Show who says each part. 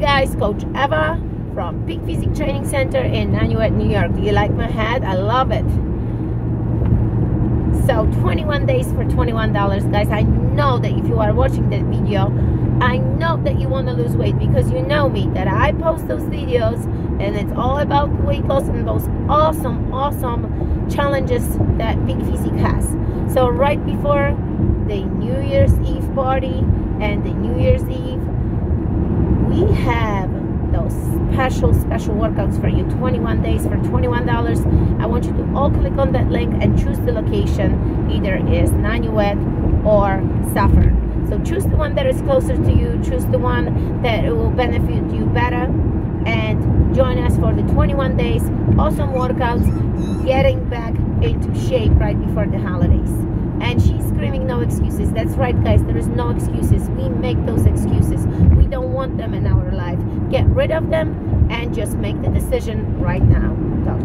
Speaker 1: guys, Coach Eva from Peak Physique Training Center in Nanuet, New York. Do you like my hat? I love it. So 21 days for $21. Guys, I know that if you are watching that video, I know that you want to lose weight because you know me that I post those videos and it's all about weight loss and those awesome, awesome challenges that Peak Physique has. So right before the New Year's Eve party and the New Year's Eve, we have those special, special workouts for you. 21 days for $21. I want you to all click on that link and choose the location. Either is Nanuet or Suffern. So choose the one that is closer to you. Choose the one that will benefit you better. And join us for the 21 days. Awesome workouts. Getting back into shape right before the holidays. And she's screaming no excuses. That's right, guys. There is no excuses. We make those excuses. Want them in our life. Get rid of them and just make the decision right now. Talk.